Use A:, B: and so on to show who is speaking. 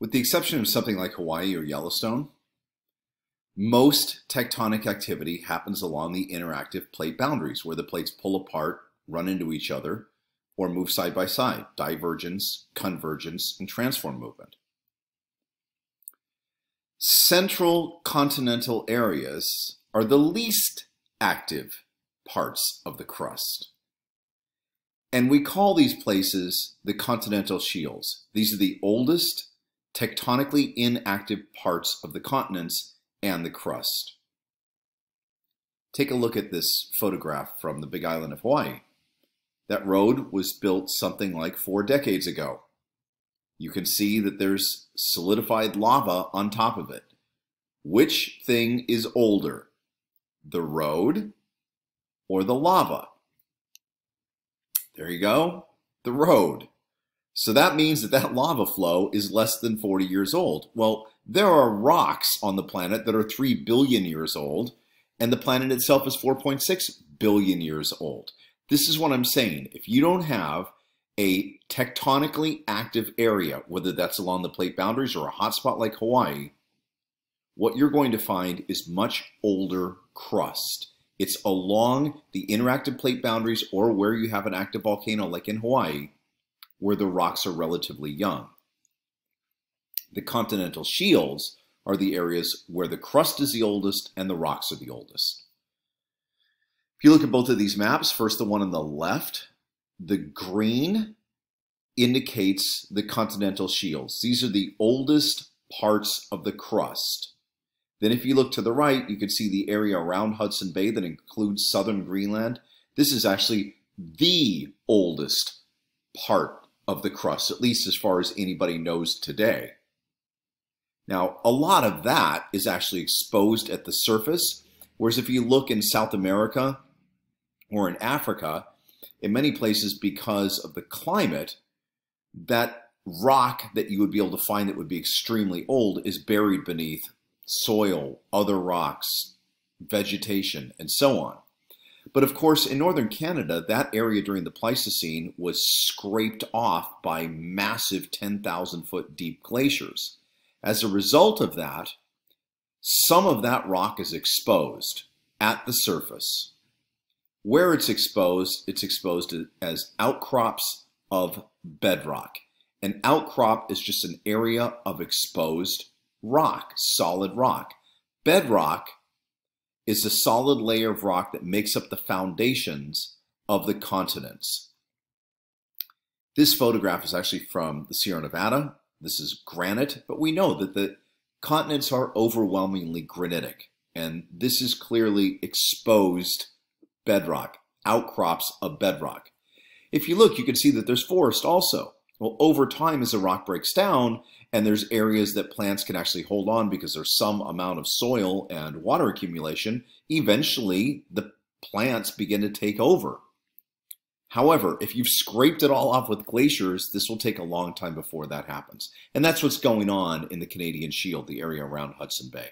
A: With the exception of something like Hawaii or Yellowstone, most tectonic activity happens along the interactive plate boundaries where the plates pull apart, run into each other, or move side by side, divergence, convergence, and transform movement. Central continental areas are the least active parts of the crust. And we call these places the continental shields. These are the oldest tectonically inactive parts of the continents and the crust. Take a look at this photograph from the big island of Hawaii. That road was built something like four decades ago. You can see that there's solidified lava on top of it. Which thing is older, the road or the lava? There you go, the road. So that means that that lava flow is less than 40 years old. Well, there are rocks on the planet that are 3 billion years old, and the planet itself is 4.6 billion years old. This is what I'm saying. If you don't have a tectonically active area, whether that's along the plate boundaries or a hotspot like Hawaii, what you're going to find is much older crust. It's along the interactive plate boundaries or where you have an active volcano like in Hawaii, where the rocks are relatively young. The continental shields are the areas where the crust is the oldest and the rocks are the oldest. If you look at both of these maps, first the one on the left, the green indicates the continental shields. These are the oldest parts of the crust. Then if you look to the right, you can see the area around Hudson Bay that includes southern Greenland. This is actually the oldest part of the crust, at least as far as anybody knows today. Now, a lot of that is actually exposed at the surface, whereas if you look in South America or in Africa, in many places because of the climate, that rock that you would be able to find that would be extremely old is buried beneath soil, other rocks, vegetation, and so on. But of course, in northern Canada, that area during the Pleistocene was scraped off by massive 10,000 foot deep glaciers. As a result of that, some of that rock is exposed at the surface. Where it's exposed, it's exposed as outcrops of bedrock. An outcrop is just an area of exposed rock, solid rock. Bedrock is the solid layer of rock that makes up the foundations of the continents. This photograph is actually from the Sierra Nevada. This is granite, but we know that the continents are overwhelmingly granitic, and this is clearly exposed bedrock, outcrops of bedrock. If you look, you can see that there's forest also. Well, over time, as the rock breaks down, and there's areas that plants can actually hold on because there's some amount of soil and water accumulation, eventually the plants begin to take over. However, if you've scraped it all off with glaciers, this will take a long time before that happens. And that's what's going on in the Canadian Shield, the area around Hudson Bay.